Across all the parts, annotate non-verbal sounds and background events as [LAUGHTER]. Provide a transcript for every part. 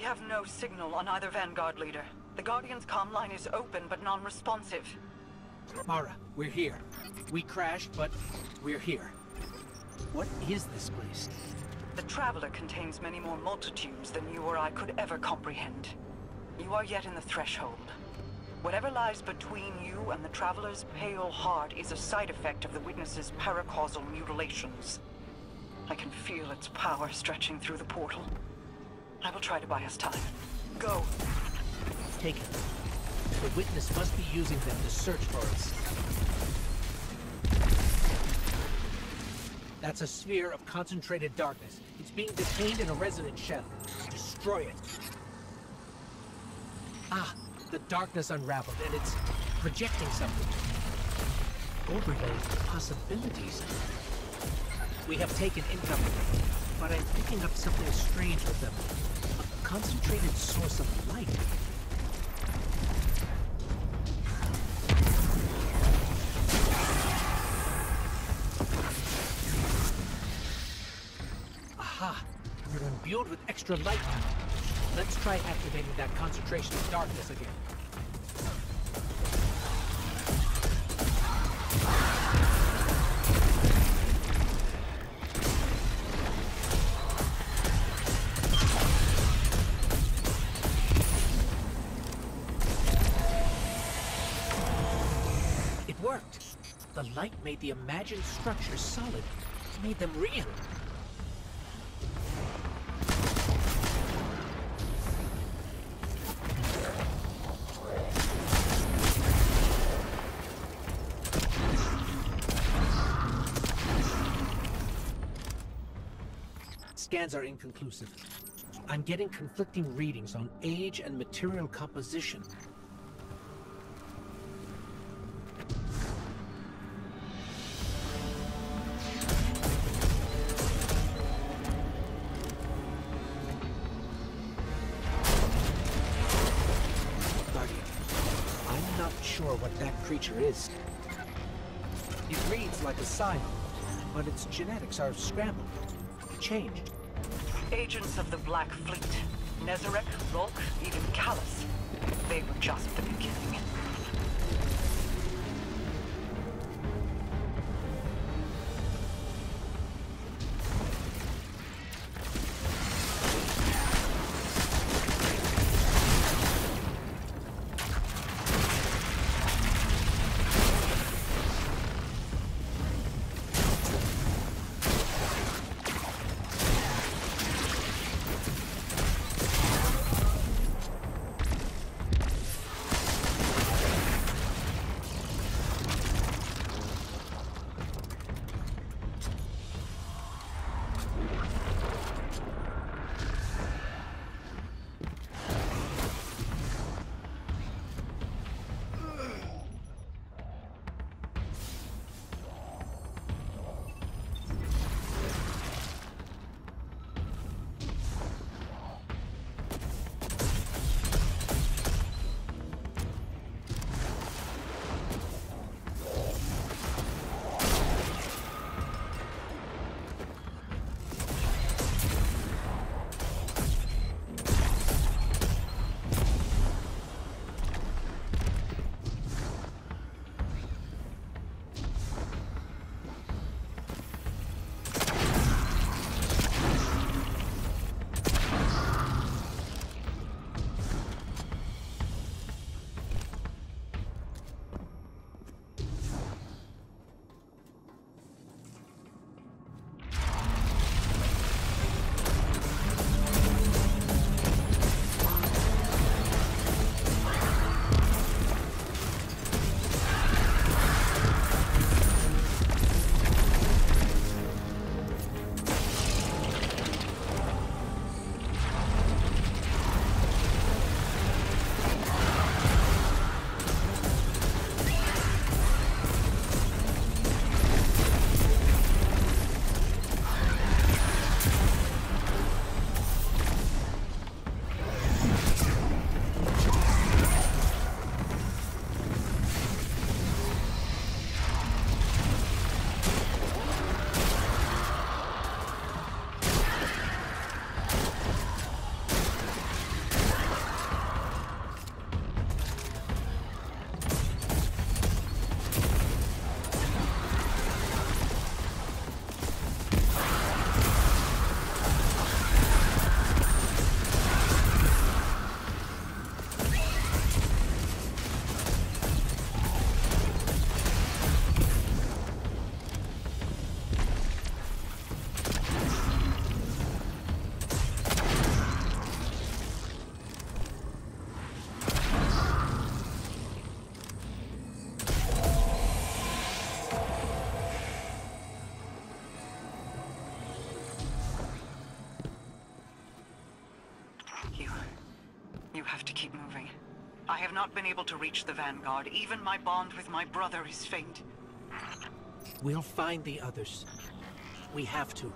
have no signal on either Vanguard leader. The Guardian's comm line is open but non-responsive. Mara, we're here. We crashed, but we're here. What is this place? The Traveler contains many more multitudes than you or I could ever comprehend. You are yet in the threshold. Whatever lies between you and the Traveler's pale heart is a side effect of the Witness's paracausal mutilations. I can feel its power stretching through the portal. I will try to buy us time. Go. Take it. The Witness must be using them to search for us. That's a sphere of concentrated darkness. It's being detained in a resonant shell. Destroy it. Ah, the darkness unraveled, and it's projecting something. Overlaid possibilities. We have taken incoming, but I'm picking up something strange with them. Concentrated source of light. Aha! We're imbued with extra light. Let's try activating that concentration of darkness again. Light made the imagined structures solid. Made them real. Scans are inconclusive. I'm getting conflicting readings on age and material composition. Creature. It reads like a psion, but its genetics are scrambled, changed. Agents of the Black Fleet. Nezarec, Rhulk, even Calus. They were just the beginning. Have to keep moving. I have not been able to reach the Vanguard. Even my bond with my brother is faint. We'll find the others. We have to.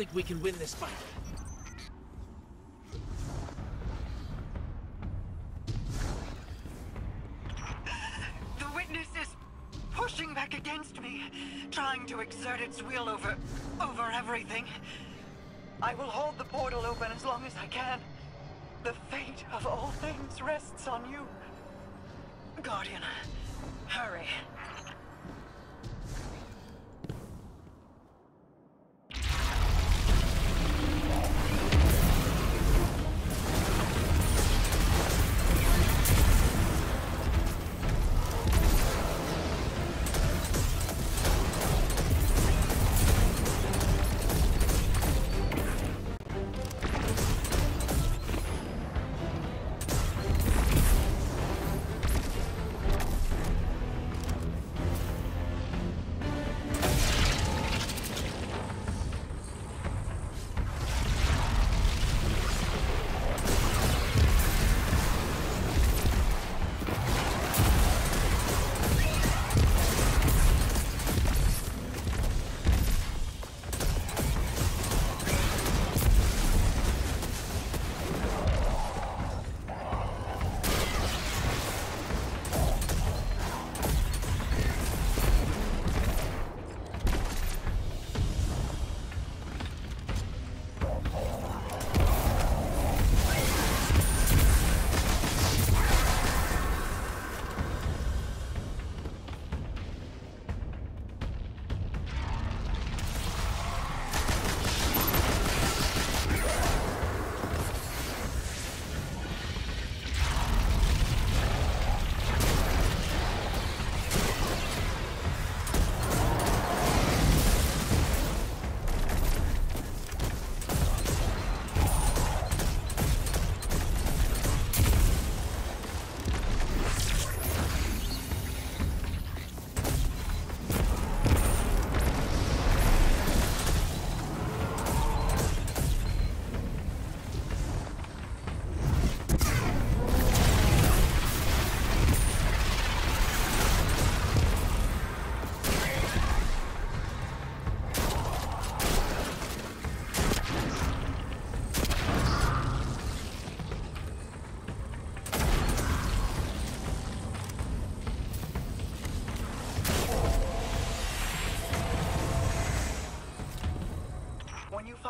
Think we can win this fight. The witness is pushing back against me, trying to exert its will over... over everything. I will hold the portal open as long as I can. The fate of all things rests on you. Guardian, hurry.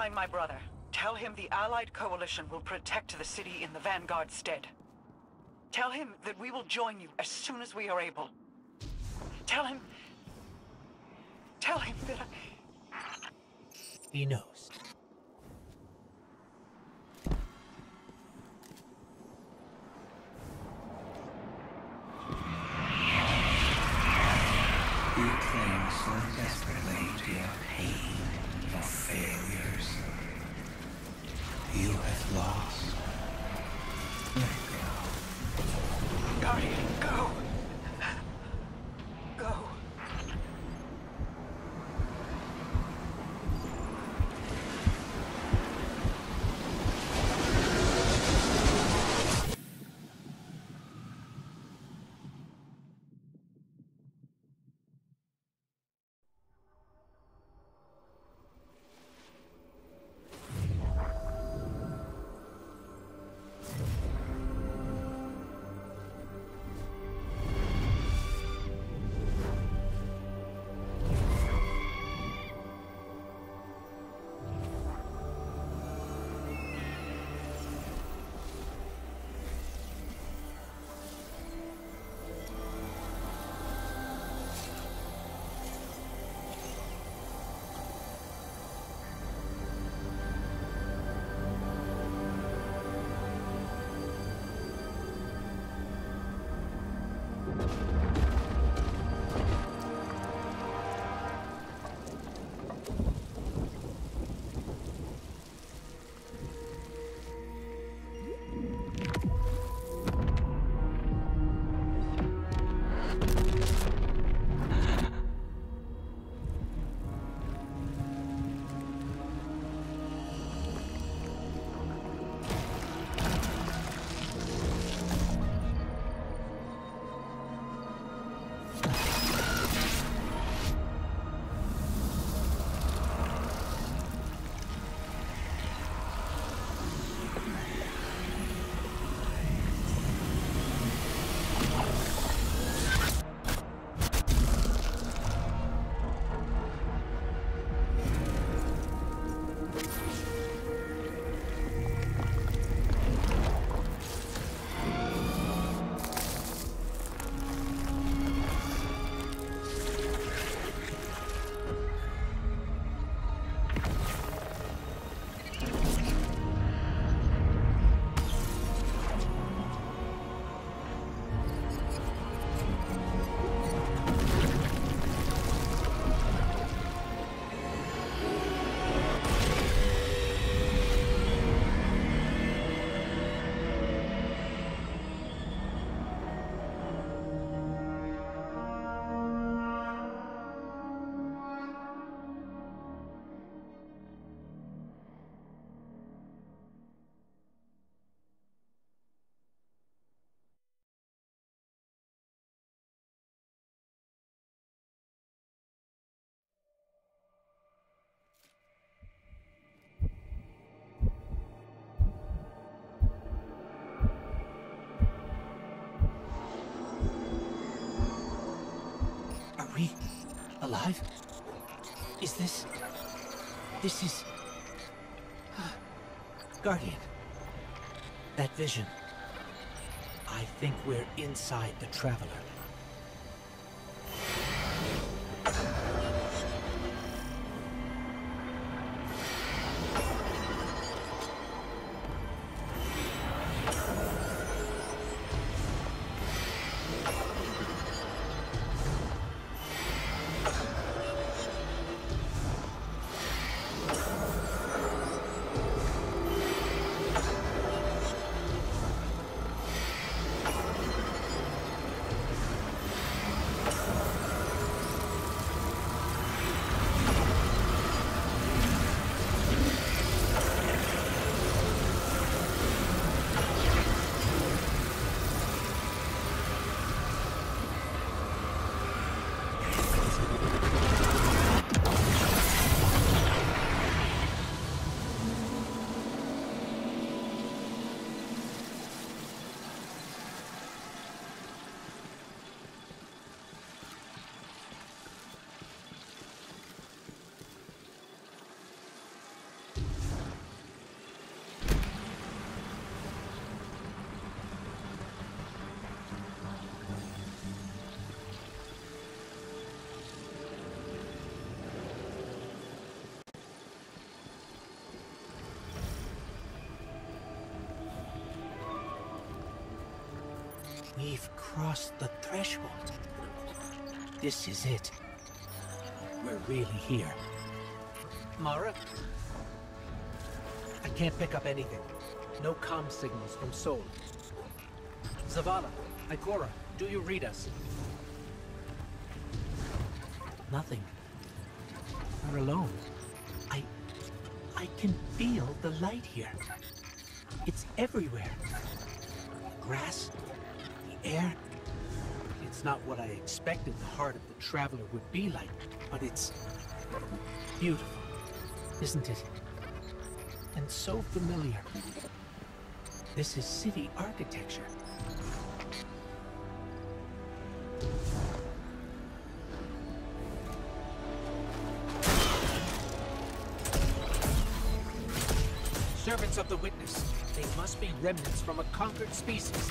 Find my brother, tell him the Allied Coalition will protect the city in the Vanguard's stead. Tell him that we will join you as soon as we are able. Tell him... Tell him that I... He knows. alive? Is this... This is... Guardian. That vision. I think we're inside the Traveler. We've crossed the threshold. This is it. We're really here. Mara? I can't pick up anything. No comm signals from Sol. Zavala, Ikora, do you read us? Nothing. We're alone. I... I can feel the light here. It's everywhere. Grass, air. It's not what I expected the heart of the Traveler would be like, but it's beautiful, isn't it? And so familiar. This is city architecture. Servants of the Witness. They must be remnants from a conquered species.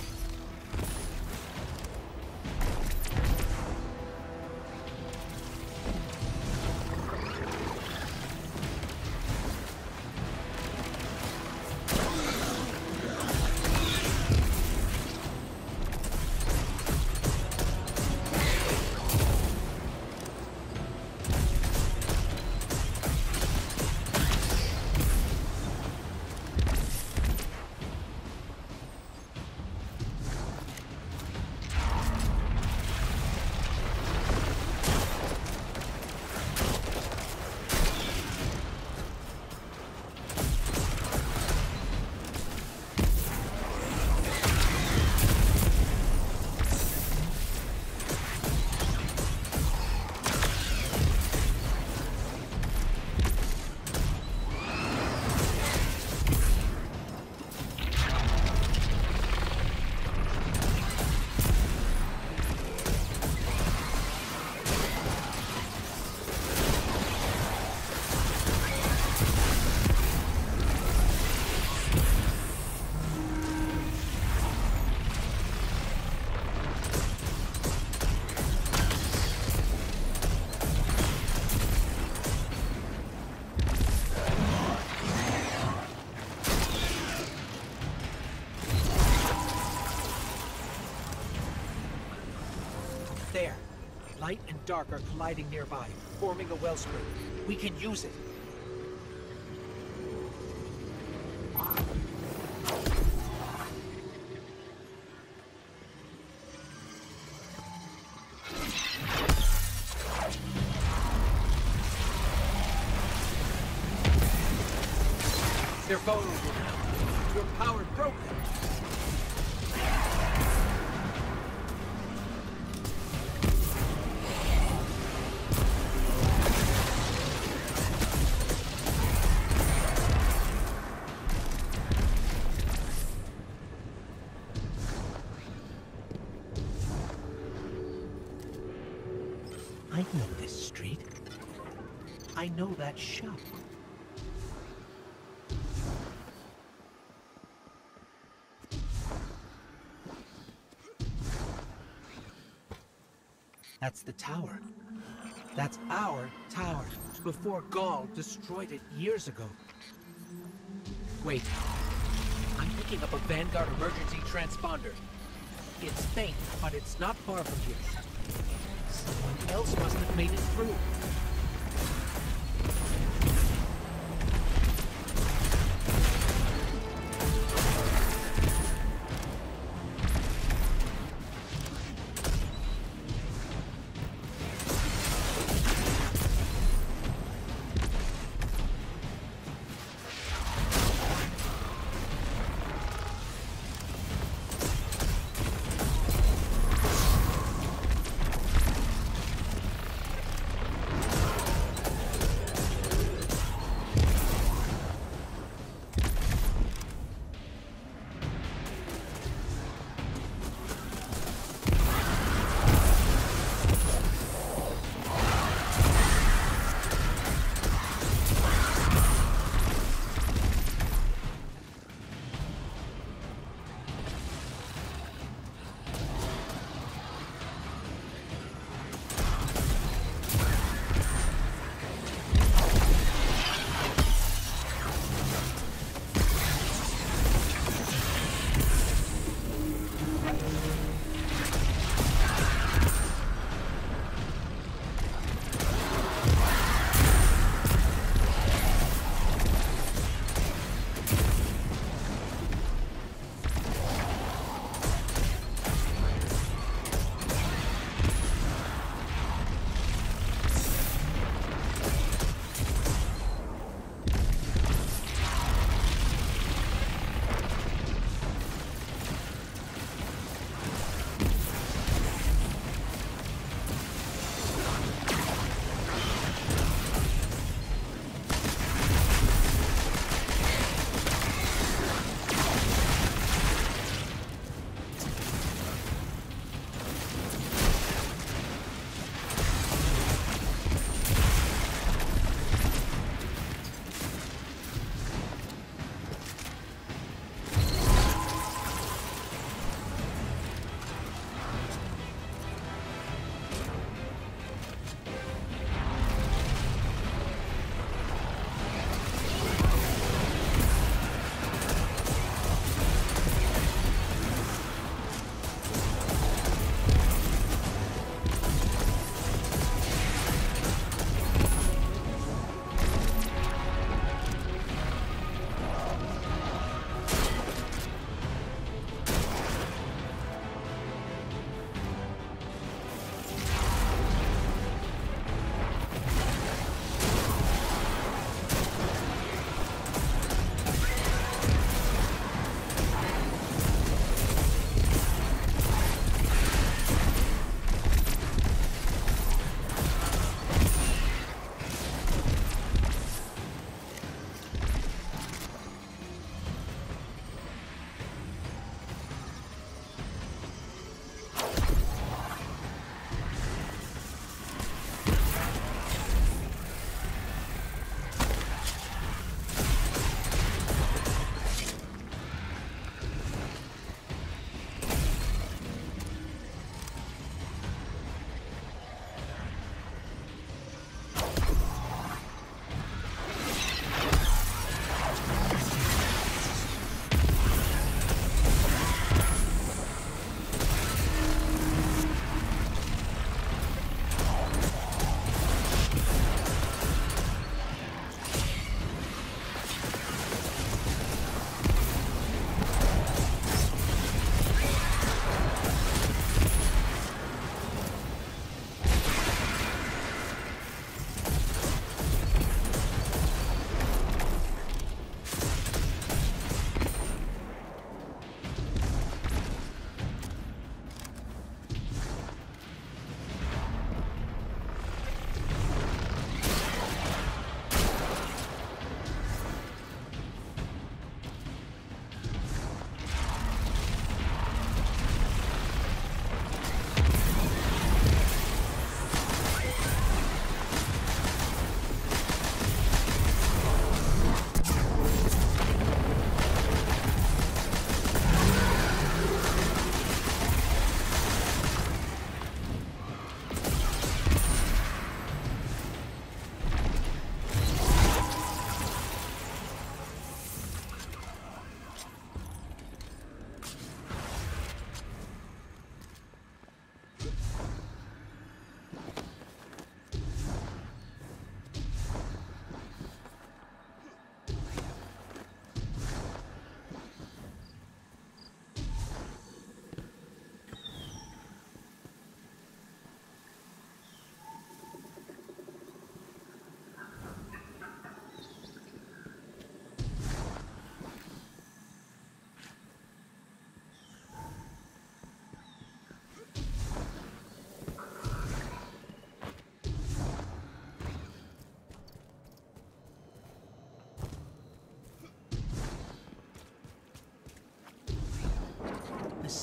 Dark are colliding nearby, forming a wellspring. We can use it. They're vulnerable now. Your power broke them. That's the tower. That's our tower, before Ghaul destroyed it years ago. Wait, I'm picking up a Vanguard emergency transponder. It's faint, but it's not far from here. Someone else must have made it through.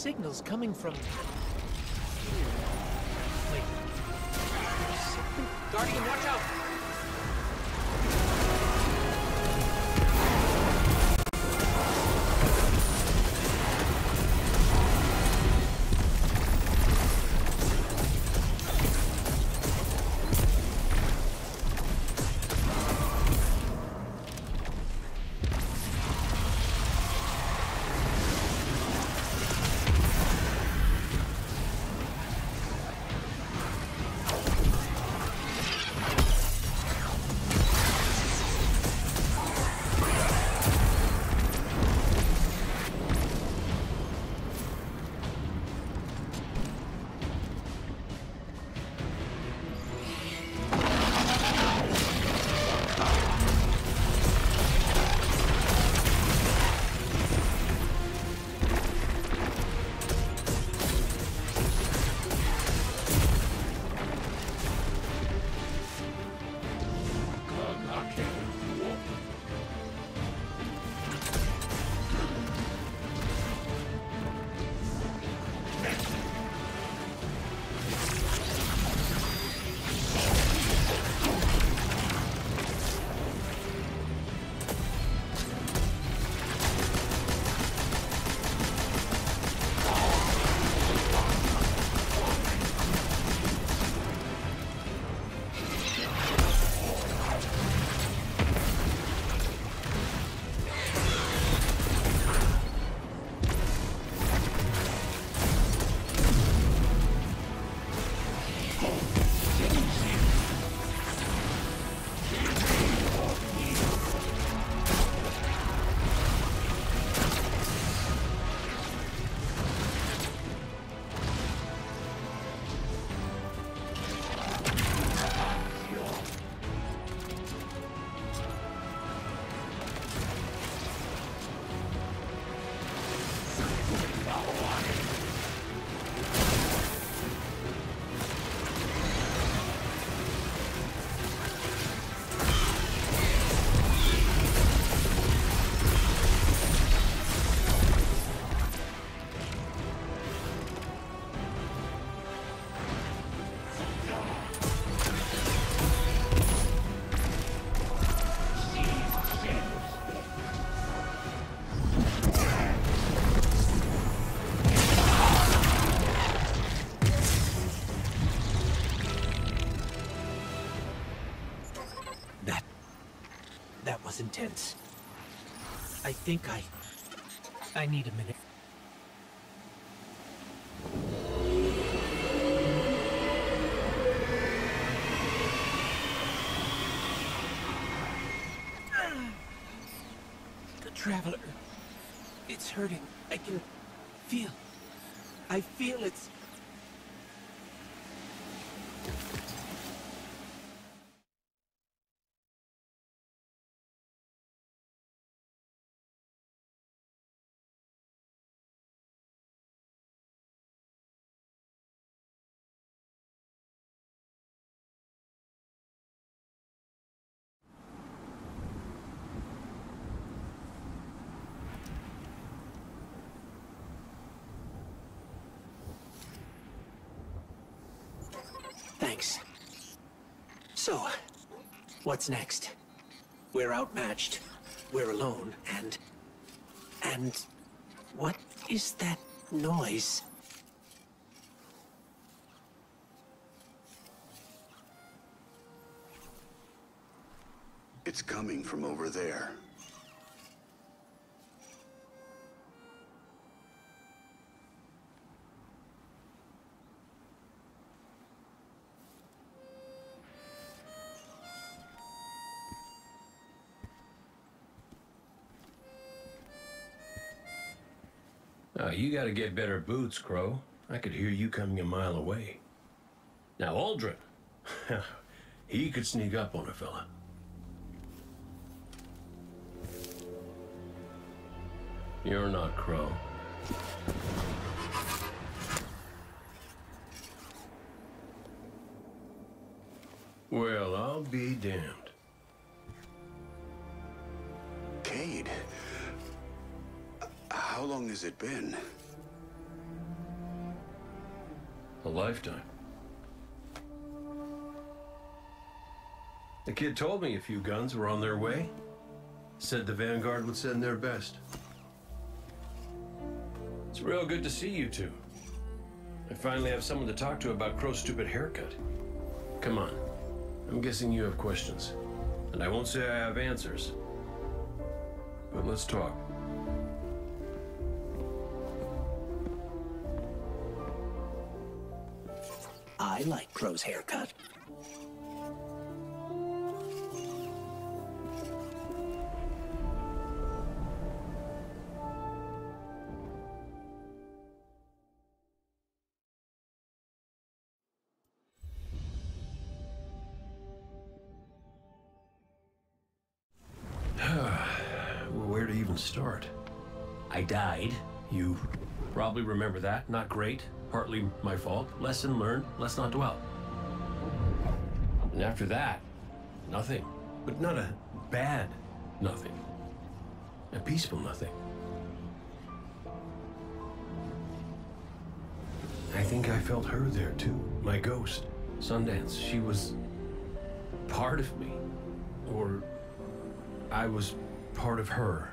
Signal's coming from... Wait. Guardian, watch intense. I think I... I need a minute. The Traveler. It's hurting. I can feel... I feel it's... Thanks. So, what's next? We're outmatched. We're alone, and... And... What is that noise? It's coming from over there. You gotta get better boots, Crow. I could hear you coming a mile away. Now, Andal. [LAUGHS] he could sneak up on a fella. You're not Crow. Well, I'll be damned. How long has it been? a lifetime. The kid told me a few guns were on their way. Said the Vanguard would send their best. It's real good to see you two. I finally have someone to talk to about Crow's stupid haircut. Come on. I'm guessing you have questions. And I won't say I have answers. But let's talk. Like Crow's haircut. [SIGHS] Well, where to even start? I died. You probably remember that. Not great. Partly my fault. Lesson learned. Let's not dwell. And after that, nothing. But not a bad nothing. A peaceful nothing. I think I felt her there too. My ghost. Sundance. She was part of me. Or I was part of her.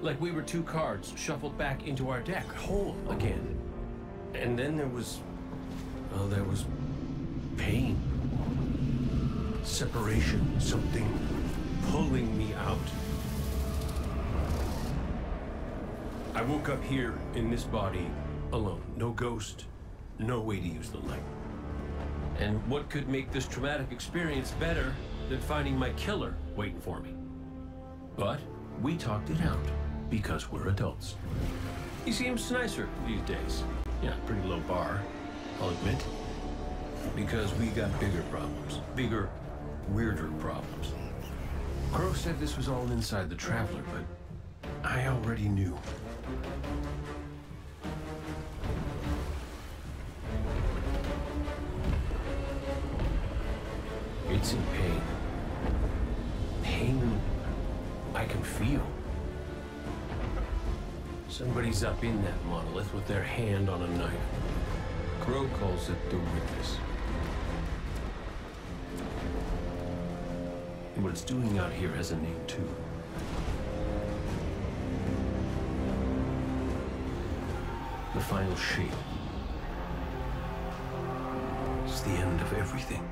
Like we were two cards shuffled back into our deck, whole again. And then there was. Well, there was pain. Separation, something pulling me out. I woke up here in this body alone. No ghost, no way to use the light. And what could make this traumatic experience better than finding my killer waiting for me? But we talked it out because we're adults. He seems nicer these days. Yeah, pretty low bar, I'll admit. Because we got bigger problems, bigger, weirder problems. Crow said this was all inside the Traveler, but I already knew. It's in pain. Pain I can feel. Somebody's up in that monolith with their hand on a knife. Crow calls it the witness. And what it's doing out here has a name too. The final shape. It's the end of everything.